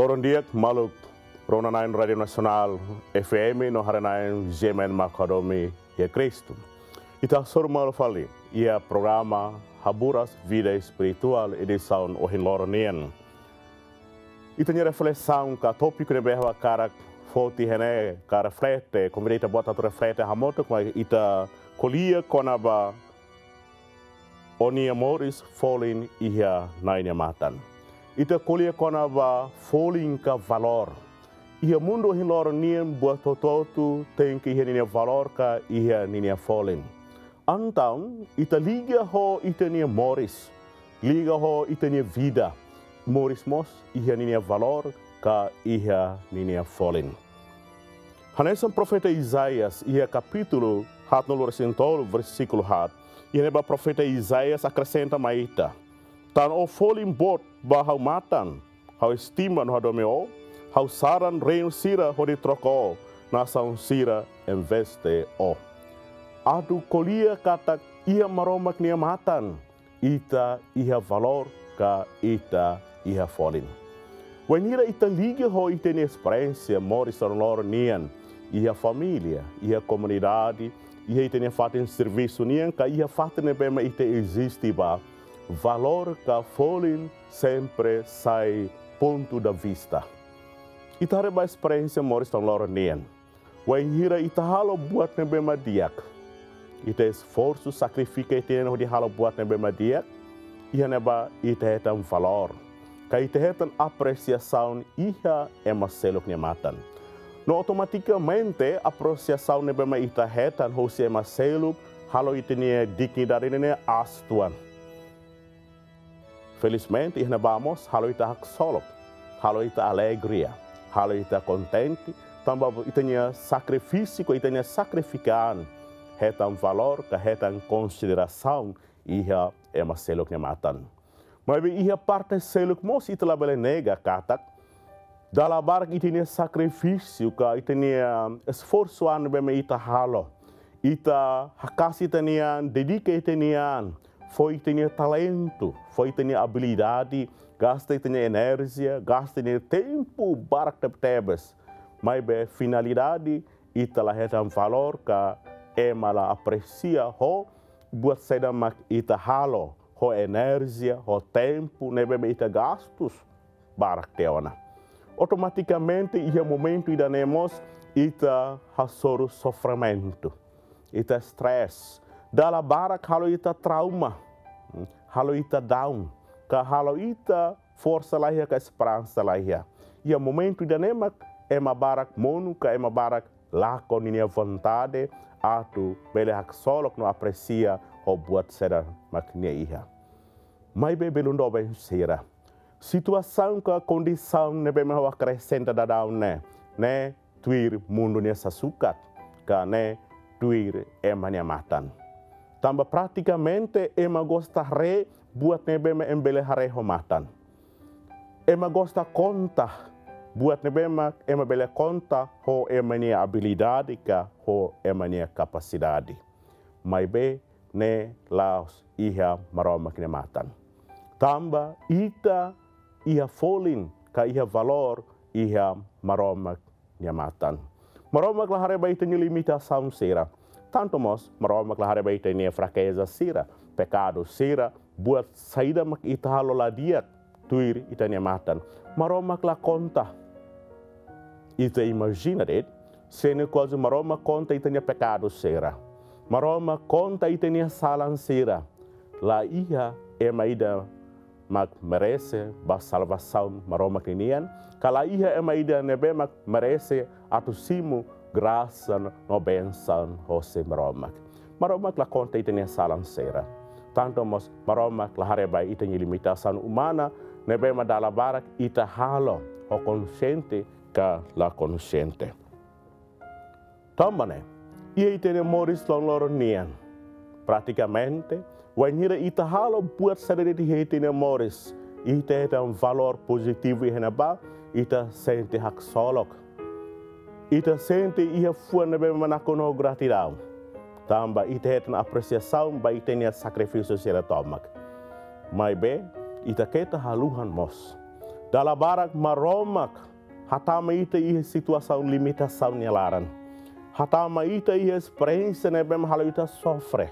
Loron diak maluk Rona nain Radio Nasional FM no haranain Zemen Makadomi ya Kristo. Ita sormal fali ia programa Haburas Vida Espiritual edição Ohin Loronian. Ita nya reflexão ka tópico ne behwa karak foti hene ka reflete, convidita bota tu reflete hamoto kwa ita kolia konaba oni amoris falling ia naina matan. Ita kolia konaba falling ka valor. Ia mundo hin lor nien buat tototu tem que ia nia valor ka ia nia falling. Então, ita liga ho ita nia moris. Liga ho ita nia vida. Moris mos ia nia valor ka ia nia falling. Hanesan profeta Isaías, ia capítulo hat no lorcentolo, versículo hat. Ia neba profeta Isaías acrescenta maita. Tan o folim bot bahau matan, hau estima no hadomeo, hau saran reino sira hori troko, nação sira de o. Adu kolia kata ia maromak nia matan, ita ia valor ka ita ia folim. Wanneer ita liga ho ita ni experiência, mori lor nian, ia família, ia comunidade, ia ita ni fatin serviço nian, ka ia fatin bema ita existe ba, valor ka folin sempre sai ponto da vista. Ita reba experiência mori lor nian. Wanneer ita halo buat ne bema diak, ita esforço, sacrifica ita ni di halo buat ne bema diak, ia neba ita etam valor kai te hetan apreciação iha e maselok ni matan. No automaticamente apreciação ne bema ita hetan ho se maselok halo ite ni dignidade ne astuan. Felizmente ihna vamos halo ita hak solok, halo ita alegria, halo ita contente, tamba ita ni sacrifício ko ita ni sacrifican hetan valor ka hetan consideração. Iha e maselok ni matan. Mas ia parte seluk mos ita la bele nega katak. Dala barak ita ni sacrifício ka ita ni esforço an beme ita halo. Ita hakasi ita ni dedica ita ni foi ni talento, foi ni habilidade, gasta ita ni energia, gasta ni tempo barak tep tebes. Mas be finalidade ita la hetam valor ka emala aprecia ho buat seda mak ita halo ho energia, ho tempo, ne bebe ita gastos barak teona. Automaticamente, ia momento ida nemos ita hasoro sofrimento, ita stress. Dala barak halo ita trauma, halo ita down, ka halo ita força ka esperança lahia. Ia momento ida nemak ema barak monu ka ema barak lako ninia vontade atu bele hak solok no aprecia o buat seda maknia iha. Mai be belum do be sera. Situação ka condição ne be mawa crescenta da daun ne. Ne tuir mundo ne sasukat ka ne tuir emania matan. Tamba praticamente ema gosta re buat ne be me embele hare matan. Ema gosta conta buat ne be ma ema bele conta ho emania habilidade ka ho emania capacidade. Mai be ne laos iha maroma matan. Tamba ita iha folin ka iha valor iha maroma kine matan. Maroma kla hare baita ni limitação sira. Tanto mos maroma kla hare baita ni fraqueza sira, pecado sira, buat saída mak ita halo ladiat tuir ita ni matan. Maroma kla conta. Ita imagina det, sene coisa maroma conta ita ni pecado sira. Maroma conta e tinha salanceira. Lá ia é maida mak merece ba salvação maroma kinian. Kala ia é maida nebe mak merece atu simu graça no benção José maroma. Maroma la conta e tinha salanceira. Tanto mos maroma la hareba e tinha limitação humana nebe madala barak ita halo o consciente ka la consciente. Tambane, ia itene moris long loro nian. Praticamente, wanneer ita halo buat sadari di itene moris, ita eta um valor positivo e ba, ita sente hak solok. Ita sente ia fuana be manakono gratidão. Tamba ita eta apreciação ba ita sacrifício sera tomak. Mai be, ita keta haluhan mos. Dala barak maromak, hatama ita ihe situação limitação laran. Hatama ita ihe experiência ne bem halo ita sofre.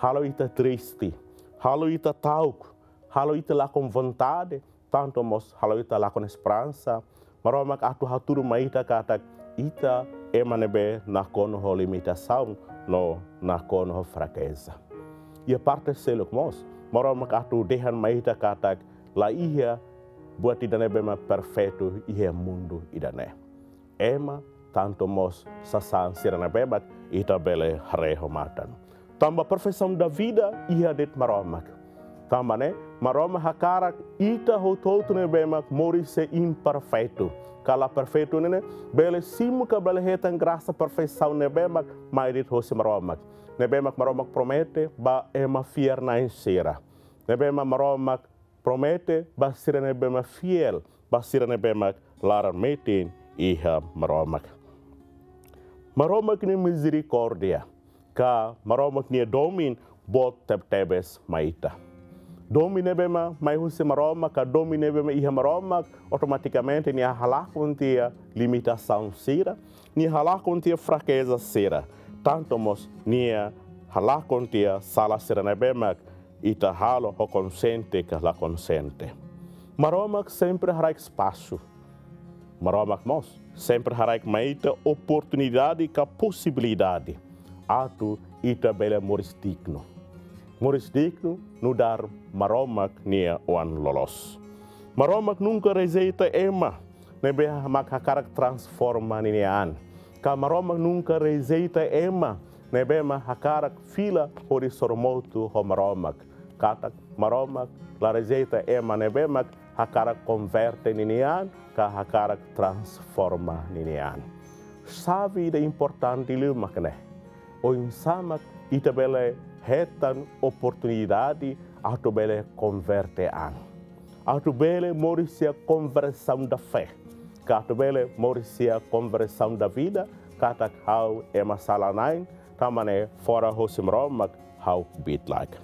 Halo ita triste. Halo ita tauk. Halo ita com vontade. Tanto mos halo ita lá com esperança. Maromak atu haturu maita kata ita emanebe na kono ho limitação no na kono ho fraqueza. E a parte selok mos. Maromak atu dehan maita kata la ia buat idane bema perfeito ihe mundo idane. Ema tanto mos sasan sirana bebat ita bele rehomatan. Tamba perfeição da vida ia det maromak. Tamba ne maroma hakarak ita hototo ne bema mori se imperfeito. Kala perfeito ne bele simu ka bele hetan graça perfeição ne bema mai dit hosi maromak. Ne maromak promete ba ema fier na insera. Ne bema maromak promete basira bema fiel basira bema lara metin iha maromak maromak ni misericordia ka maromak ni domin bot teb tebes maita domine bema mai husi maromak ka domine bema iha maromak automaticamente ni tia limitação sira ni tia fraqueza sira tanto mos ni halakun tia sala sira bema ita halo ho consente que la consente. Maromak sempre hará espaço. Maromak mos sempre hará maita oportunidade e possibilidade. Ato ita bela moris digno. Moris digno no dar maromak nia oan lolos. Maromak nunca rejeita ema. Nebe mak hakarak transforma nian. Ka maromak nunca rejeita ema. Nebe ma hakarak fila hori sormoto ho maromak katak maromak la receita é manebemak hakarak converte ninian ka hakarak transforma ninian sabe da importante lumak ne o insamak itabele hetan oportunidade auto bele converte an auto bele morisia conversão da fé. Auto bele morisia conversão da vida. Katak how ema salanain tamane fora hosim romak how bit like.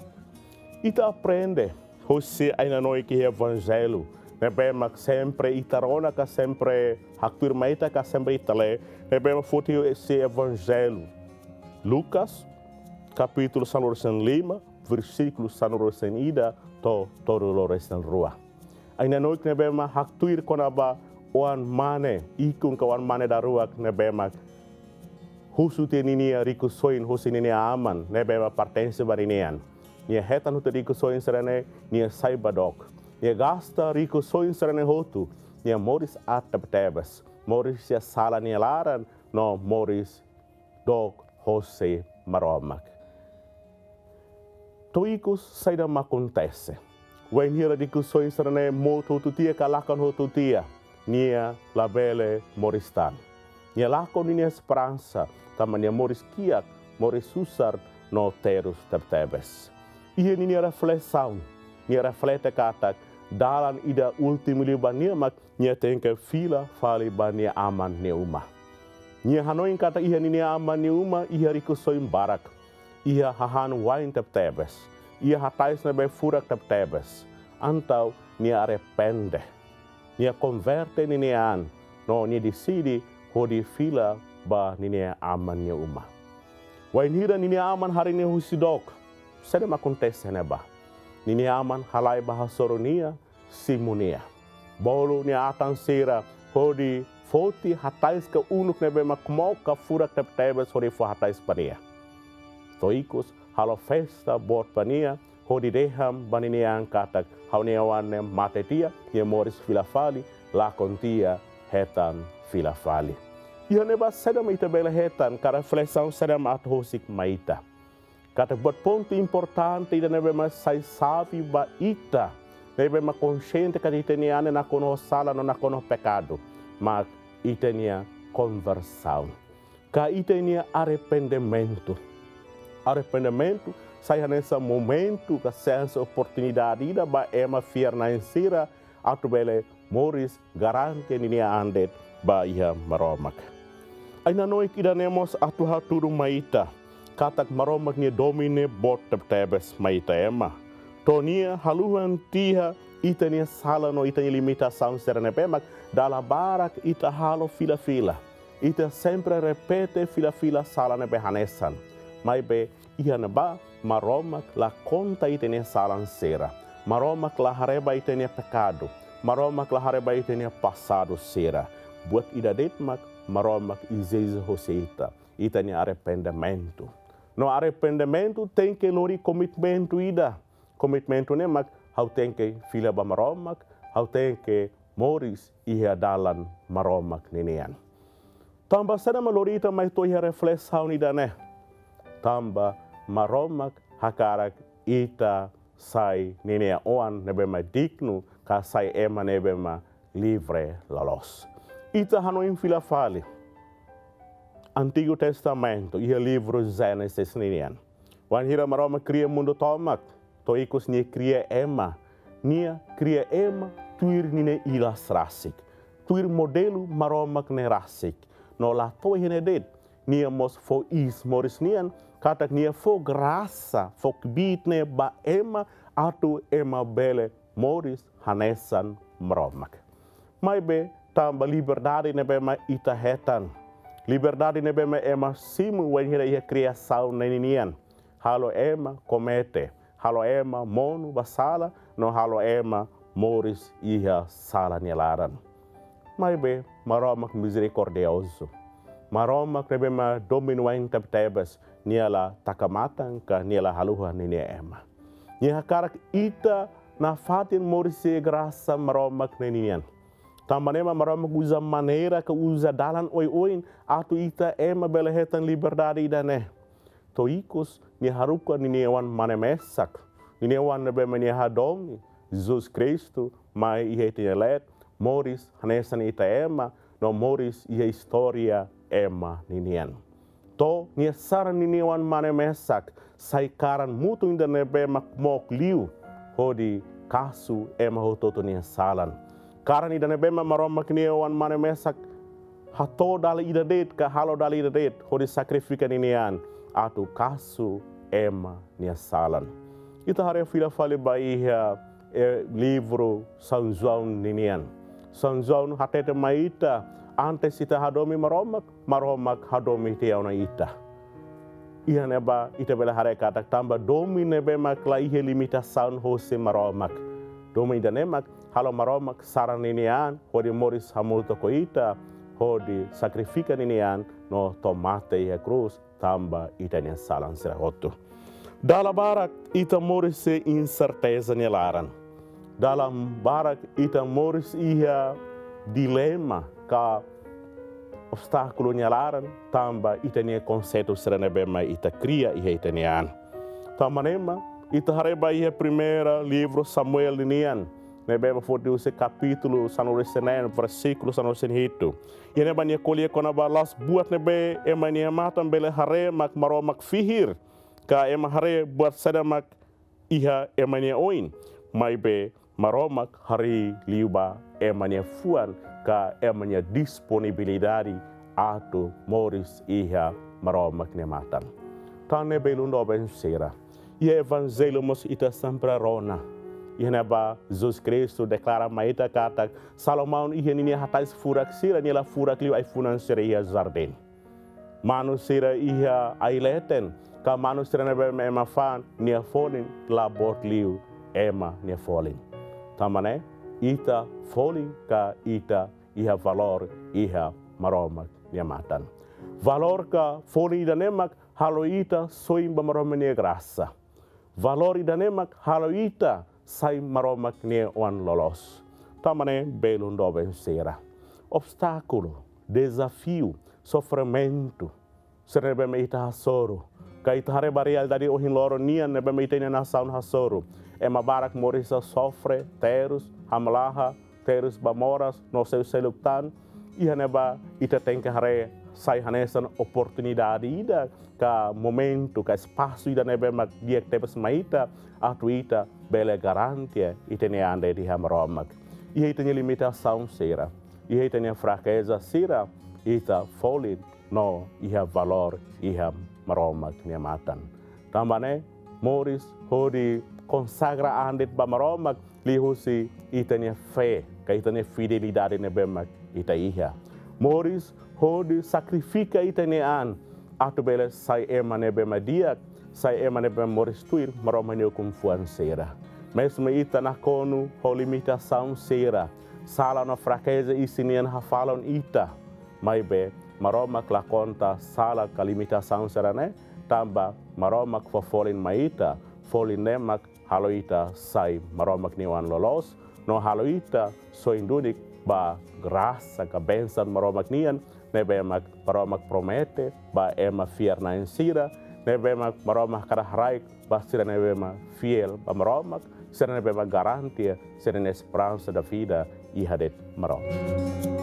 Ita aprende. José ainda não é que evangelho né? Bem mas sempre itarona que sempre hakpir ita que sempre itale né? Bem foto esse evangelho. Lucas capítulo sanorosen lima versículo sanorosen ida to todo loresen rua ainda não que né bem mas haktuir konaba oan mane ikun kawan mane da rua né bem mas husu teninia riku soin husinini aman né bem pertence barinian nia heta no rico soin serene nia saibadok nia gasta rico soin serene hotu nia moris atap tebes moris sia sala nia laran no moris dog Jose maromak toicus saida macontece Wen hira rico soin serene moto tutia kalakan hotu tia nia labele moristan. Nia lakon nia esperança tamania moris kiak moris susar no terus tebes ia ni reflexão, ni reflete kata dalam ida ultimo libania mak nia tenke fila fali bania aman neuma. Nia hanoin kata ia ni aman neuma ia riku barak. Ia hahan wain tep tebes. Ia hatais nebe furak tep tebes. Antau nia arrepende. Nia converte ni an. No nia decidi hodi fila ba ni aman neuma. Wain hira ni aman hari ni husidok sedem acontece neba. Nini aman halai bahasoronia simunia. Bolo ni atan sira hodi foti hatais ke unuk nebe makmau ka fura tep tebe sori fo hatais pania. Toikos halo festa bot pania hodi deham banini angkatak hauniawane matetia ye moris filafali la contia hetan filafali. Ia neba sedam ita bela hetan ka reflexão sedam at hosik maita. Kata buat ponto importante ida nebe mas sai sabe ba ita. Nebe ma consciente kata ita ni ane na kono sala no na kono pecado. Mas ita ni conversão. Ka ita ni arrependimento. Arrependimento sai nesse momento que sensa oportunidade ida ba ema fier na insira atubele moris garante ni ande ba ia maromak. Aina noi kida nemos atu haturu maita katak maromak ni domine bot tebes maita ema. Tonia haluhan tiha ita ni sala no ita ni limitação serena pemak dala barak ita halo fila-fila ita sempre repete fila-fila sala ne behanesan mai be na ba maromak la conta ita ni salan sera. Maromak la hareba ita ni pecado maromak la hareba ita ni passado sera. Buat ida detmak maromak izeza hoseita. Ita ni arrependimento no arrependimento tem que lori commitmento ida. Commitmento ne mak hau tenke fila ba maromak, hau tenke moris ia dalan maromak ninian. Tamba sana malorita mai toi reflex hau ni dane. Tamba maromak hakarak ita sai ninia oan nebe ma dignu ka sai ema nebe ma livre lalos. Ita hano in fila fali. Antigo Testamento, ia livro Gênesis ninian. Wan hira maroma cria mundo tomak, toikos nia cria ema, nia cria ema tuir nine ilas rasik. Tuir modelu maromak ne rasik. No la toi det, nia mos fo is moris nian, katak nia fo grasa, fo kbit ne ba ema, atu ema bele moris hanesan maromak. Mai be, tamba liberdade ne bema ita hetan. Liberdade ne bema ema simu wen hira ia criação neninian halo ema komete, halo ema monu basala, no halo ema moris iha sala nielaran. Mai be, maromak misericordioso. Maromak rebe ma domino en tebes niela takamatan ka niela haluha ni ema. Nia karak ita na fatin moris e graça maromak nenian. Tamanema maromak usa maneira que usa dalan oi oin atu ita ema belehetan liberdade idane toikos ni haruka ni newan mane mesak ni nebe mani hadong Jesus Cristo mai ihe let Moris hanesan ita ema no Moris ihe historia ema ninian to ni sara ni newan mane mesak sai karan mutu inda nebe mak mok liu hodi kasu ema hototo ni salan karan ida nebe ma maroma knewan mane mesak hato dali ida det ka halo dali ida det hodi sakrifika ninian atu kasu ema nia salan. Ita hari fila fale baia e livro São João ninian. São João hatete maita antes ita hadomi maromak, maromak hadomi te na ita. Ia neba ita bela hare kata tamba domi nebe mak la ihe limitação hose maromak. Domi da nemak halo maromak saran ninian hodi moris hamulto ko ita hodi sakrifika ninian no tomate e cruz tamba itania salan sirahotu. Dala barak ita moris se incerteza nelaran. Dalam barak ita moris ia dilema ka obstáculo nelaran tamba itania conceito serena bema ita cria ia itanian. Tamanema ita hareba ia primeira livro Samuel linian nebeba foti use capítulo resenen versículo sanu senhito e neba nia kolia kona balas buat nebe ema nia matam bele hare mak maro mak fihir. Ka ema hare buat sada mak iha ema nia oin. Mai be maro mak hari liuba ema nia fuan ka ema nia disponibilidade ato moris iha maro mak nia matam tane belundo ben sera e evangelho mos ita sempre rona ba Jesus Cristo declara maita kata Salomão ihe nini hatais furak sira nila furak liu ai funan sira ia jardim. Manu sira ia aileten ka manu sira nebe ema fan nia fonin la bot liu ema nia folin. Tamane ita folin ka ita iha valor iha maromak nia matan. Valor ka folin ida nemak halo ita soimba maromak nia grasa. Valor ida nemak halo ita sai maromak ne wan lolos. Tamane belo ndobe sera. Obstáculo, desafio, sofrimento. Serebe me ita hasoro. Ka ita hare dari ohin loro nia nebe ita nação hasoro. E barak morisa sofre, terus, hamlaha, terus bamoras, no seu seluktan. Ia neba ita tem que hare sai hanesan oportunidade ida ka momento ka espaço ida nebe mak dia tebes maita atu ita bele garantia itene ande di hamromak. Ia itene limitação sera ia itene fraqueza sera ita folin no iha valor iha maromak ni matan. Tambane moris hodi consagra andet ba maromak lihusi itania fé, ka itania fidelidade ita iha. Moris hodi sacrifica itania an, atu bele sai ema ne bema diak, sai ema ne bema moris tuir maroma ne kum fuan sera. Mesmo ita na konu ho limitação sera, sala na fraqueza isinian hafalon ita, mai be maroma klakonta sala ka limitação sera ne, tamba maromak fofolin maita, folin nemak haloita sai maromak niwan lolos, no haloita so indudik ba graça ka benção maromak nian, nebemak maromak promete ba ema fiar na insira, nebemak maromak karahraik ba sira nebema fiel ba maromak, sira nebema garantia, sira esperança da vida e hadet maromak.